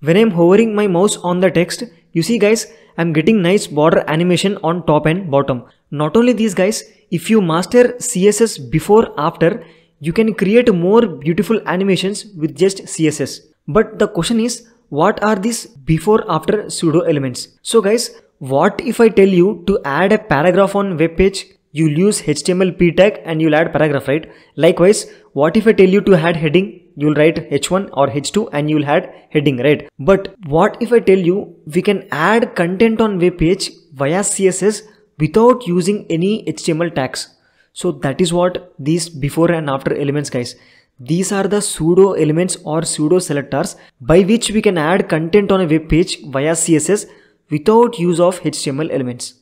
when I'm hovering my mouse on the text, you see guys, I'm getting nice border animation on top and bottom. Not only these guys, if you master CSS before after, you can create more beautiful animations with just CSS. But the question is, what are these before after pseudo elements? So guys, what if I tell you to add a paragraph on web page you'll use HTML p tag and you'll add paragraph, right? Likewise, what if I tell you to add heading? You'll write h1 or h2 and you'll add heading, right? But what if I tell you we can add content on web page via CSS without using any HTML tags? So that is what these before and after elements guys. These are the pseudo elements or pseudo selectors by which we can add content on a web page via CSS without use of HTML elements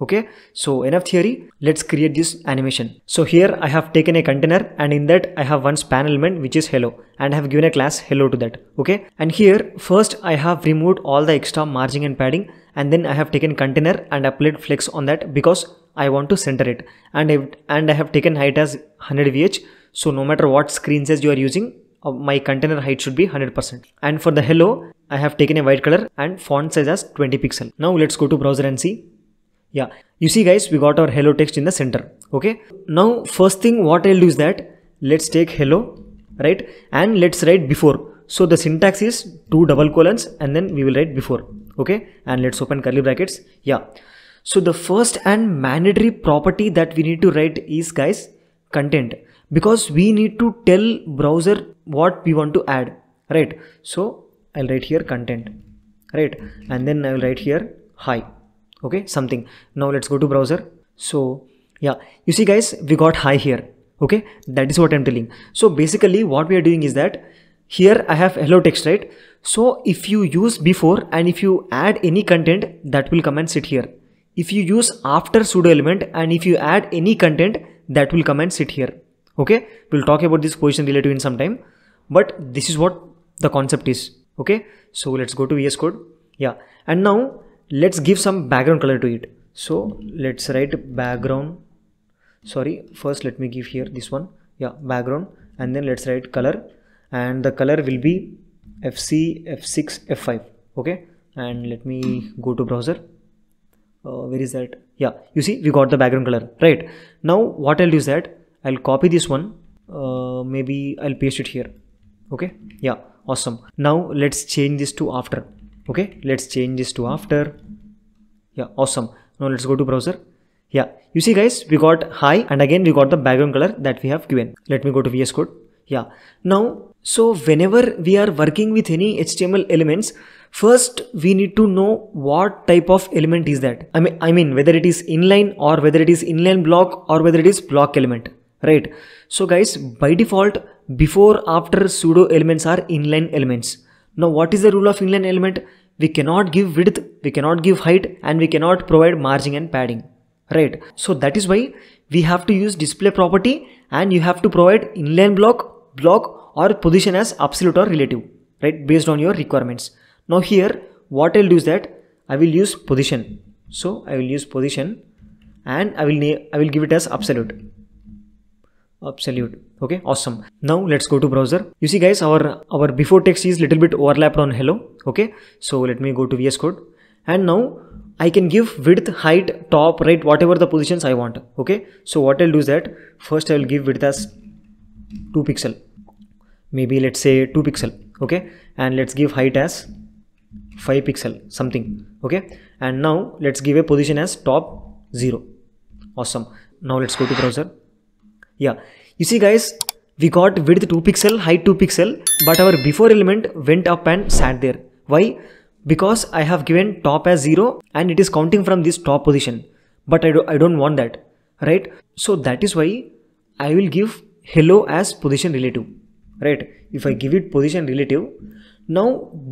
okay? So enough theory. Let's create this animation. So here i have taken a container and in that i have one span element which is hello and i have given a class hello to that. Okay? And here first i have removed all the extra margin and padding and then i have taken container and applied flex on that because i want to center it. And I, and i have taken height as 100 vh so no matter what screen size you are using uh, my container height should be 100% and for the hello i have taken a white color and font size as 20 pixel. Now let's go to browser and see yeah. You see guys we got our hello text in the center. Okay? Now first thing what i'll do is that let's take hello right? And let's write before. So the syntax is two double colons and then we will write before. Okay? And let's open curly brackets. Yeah. So the first and mandatory property that we need to write is guys content. Because we need to tell browser what we want to add right? So i'll write here content right? And then i will write here hi okay something. Now let's go to browser. So yeah you see guys we got hi here. Okay that is what i'm telling. So basically what we are doing is that here i have hello text right? So if you use before and if you add any content that will come and sit here. If you use after pseudo element and if you add any content that will come and sit here. Okay we'll talk about this position relative in some time. But this is what the concept is. Okay so let's go to vs code. Yeah and now let's give some background color to it. So let's write background. Sorry first let me give here this one. Yeah background. And then let's write color. And the color will be fc f6 f5 okay? And let me go to browser. Uh, where is that? Yeah you see we got the background color. Right. Now what i'll do is that i'll copy this one. Uh, maybe i'll paste it here. Okay? Yeah awesome. Now let's change this to after okay let's change this to after. Yeah awesome. Now let's go to browser. Yeah you see guys we got hi and again we got the background color that we have given. Let me go to vs code. Yeah now so whenever we are working with any html elements first we need to know what type of element is that. I mean i mean whether it is inline or whether it is inline block or whether it is block element right? So guys by default before after pseudo elements are inline elements. Now what is the rule of inline element we cannot give width, we cannot give height and we cannot provide margin and padding, right? So that is why we have to use display property and you have to provide inline block, block or position as absolute or relative, right? Based on your requirements. Now here, what I'll do is that I will use position. So I will use position and I will, I will give it as absolute absolute okay awesome. Now let's go to browser. You see guys our our before text is little bit overlapped on hello. Okay so let me go to vs code. And now i can give width height top right whatever the positions i want. Okay so what i'll do is that first i will give width as 2 pixel. Maybe let's say 2 pixel. Okay and let's give height as 5 pixel something. Okay and now let's give a position as top 0 awesome. Now let's go to browser. Yeah you see guys we got width 2 pixel height 2 pixel but our before element went up and sat there. Why? Because i have given top as 0 and it is counting from this top position. But i, do, I don't want that right? So that is why i will give hello as position relative right? If i give it position relative now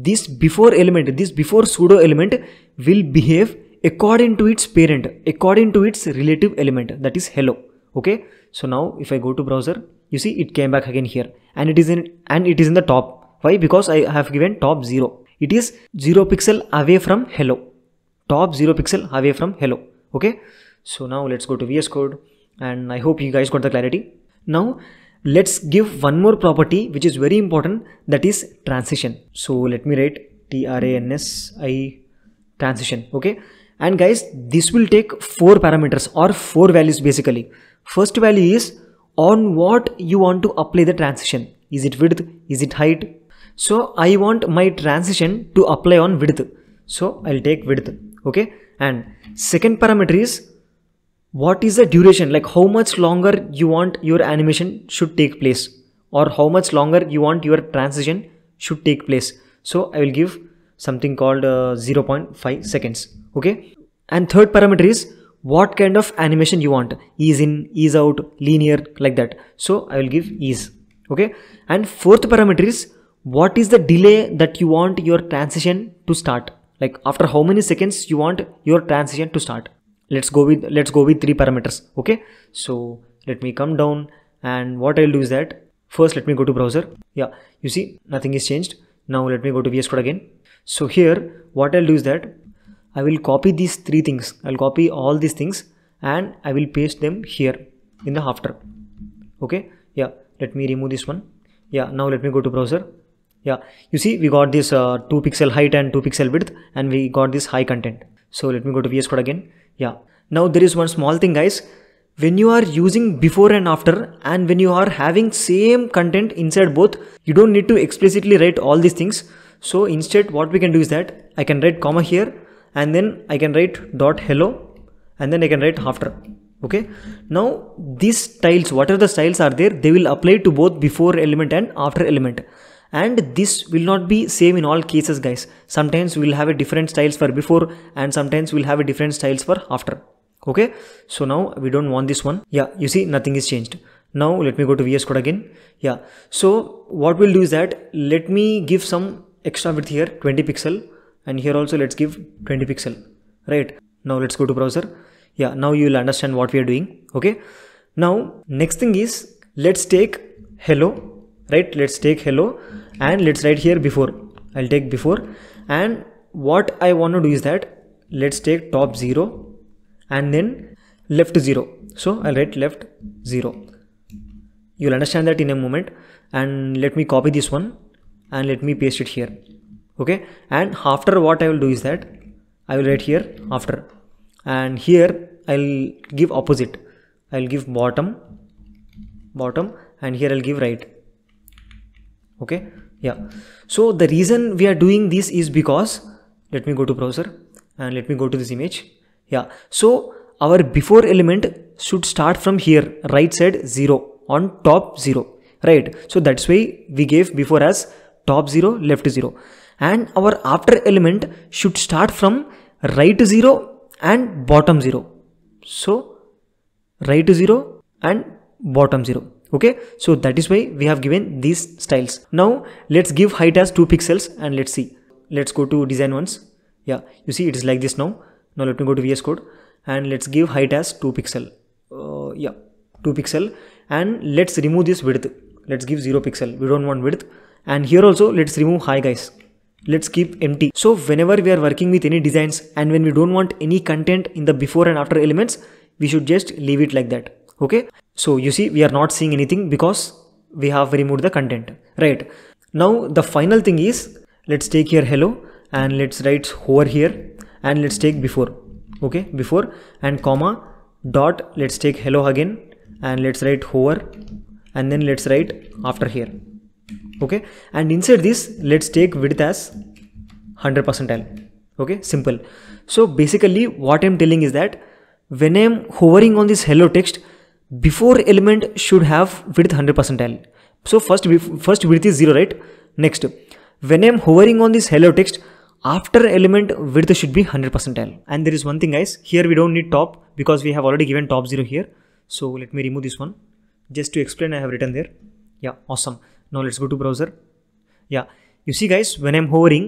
this before element this before pseudo element will behave according to its parent according to its relative element that is hello okay so now if I go to browser, you see it came back again here and it is in and it is in the top. Why? Because I have given top 0. It is 0 pixel away from hello. Top 0 pixel away from hello. Okay. So now let's go to VS Code and I hope you guys got the clarity. Now let's give one more property which is very important that is transition. So let me write t r a n s i transition okay and guys this will take four parameters or four values basically. First value is on what you want to apply the transition. Is it width? Is it height? So i want my transition to apply on width. So i'll take width okay? And second parameter is what is the duration? Like how much longer you want your animation should take place? Or how much longer you want your transition should take place? So i will give something called uh, 0.5 seconds okay? And third parameter is what kind of animation you want. Ease in ease out linear like that. So i will give ease okay? And fourth parameter is what is the delay that you want your transition to start? Like after how many seconds you want your transition to start? Let's go with let's go with three parameters okay? So let me come down and what i'll do is that first let me go to browser. Yeah you see nothing is changed. Now let me go to vs code again so here what i'll do is that i will copy these three things. I'll copy all these things and i will paste them here in the after. Okay? Yeah. Let me remove this one. Yeah. Now let me go to browser. Yeah. You see we got this uh, 2 pixel height and 2 pixel width and we got this hi content. So let me go to vs code again. Yeah. Now there is one small thing guys. When you are using before and after and when you are having same content inside both you don't need to explicitly write all these things so instead what we can do is that i can write comma here and then i can write dot hello and then i can write after. Okay? Now these styles whatever the styles are there they will apply to both before element and after element. And this will not be same in all cases guys. Sometimes we'll have a different styles for before and sometimes we'll have a different styles for after. Okay? So now we don't want this one. Yeah you see nothing is changed. Now let me go to vs code again. Yeah. So what we'll do is that let me give some extra width here 20 pixel and here also let's give 20 pixel right? Now let's go to browser. Yeah now you will understand what we are doing okay? Now next thing is let's take hello right? Let's take hello and let's write here before. I'll take before. And what i want to do is that let's take top 0 and then left 0 so I'll write left 0 you'll understand that in a moment. And let me copy this one and let me paste it here. Okay? And after what I will do is that I will write here after. And here I'll give opposite. I'll give bottom bottom and here I'll give right. Okay? Yeah. So the reason we are doing this is because let me go to browser and let me go to this image. Yeah. So our before element should start from here. Right side 0 on top 0 right. So that's why we gave before as top 0 left 0 and our after element should start from right 0 and bottom 0 so right 0 and bottom 0 okay? So that is why we have given these styles. Now let's give height as 2 pixels and let's see. Let's go to design once yeah you see it is like this now. Now let me go to vs code and let's give height as 2 pixel. Uh, yeah 2 pixel. And let's remove this width. Let's give 0 pixel. We don't want width and here also let's remove hi guys. Let's keep empty. So whenever we are working with any designs and when we don't want any content in the before and after elements we should just leave it like that. Okay? So you see we are not seeing anything because we have removed the content. Right. Now the final thing is let's take here hello and let's write hover here and let's take before. Okay? Before and comma dot let's take hello again and let's write hover and then let's write after here okay? And inside this let's take width as 100 percentile. Okay? Simple. So basically what i'm telling is that when i'm hovering on this hello text before element should have width 100 percentile. So first first width is 0 right? Next when i'm hovering on this hello text after element width should be 100 percentile. And there is one thing guys here we don't need top because we have already given top 0 here. So let me remove this one. Just to explain i have written there. Yeah awesome now let's go to browser. Yeah you see guys when i'm hovering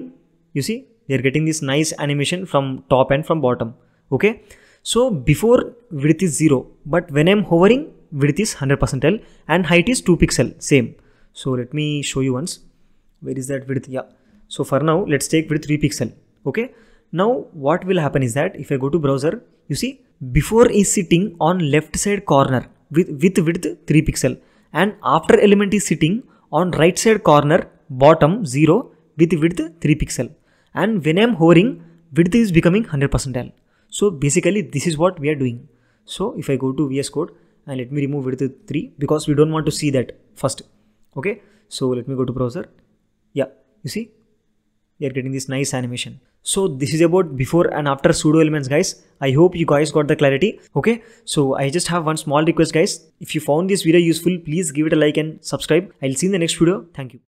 you see they're getting this nice animation from top and from bottom okay? So before width is 0 but when i'm hovering width is 100 percentile and height is 2 pixel same. So let me show you once. Where is that width? Yeah. So for now, let's take width 3 pixel. Okay. Now what will happen is that if I go to browser, you see before is sitting on left side corner with, with width 3 pixel and after element is sitting on right side corner bottom 0 with width 3 pixel. and when i'm hovering width is becoming 100% L. so basically this is what we are doing. So if i go to vs code and let me remove width 3 because we don't want to see that first. Okay? So let me go to browser. Yeah you see we are getting this nice animation. So this is about before and after pseudo elements guys. I hope you guys got the clarity. Okay? So i just have one small request guys. If you found this video useful please give it a like and subscribe. I'll see you in the next video. Thank you